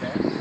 bad, man.